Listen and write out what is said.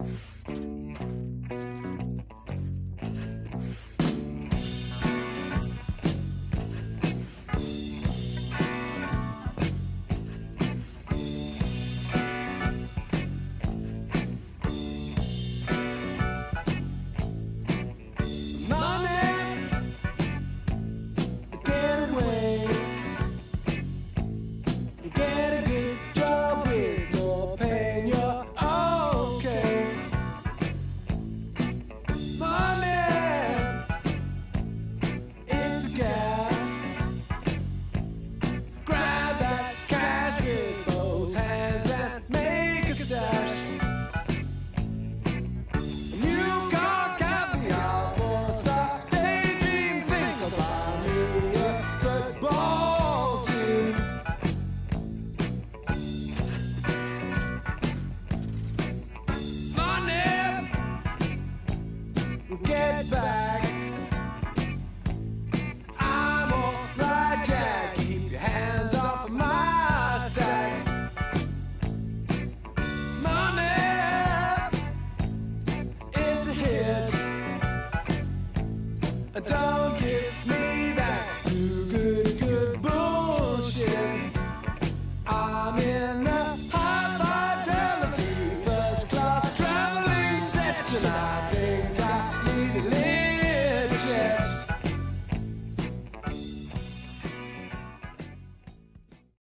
Mm-hmm. Get back. I'm alright, Jack. Keep your hands off my stack. Money, it's a hit. Don't give me.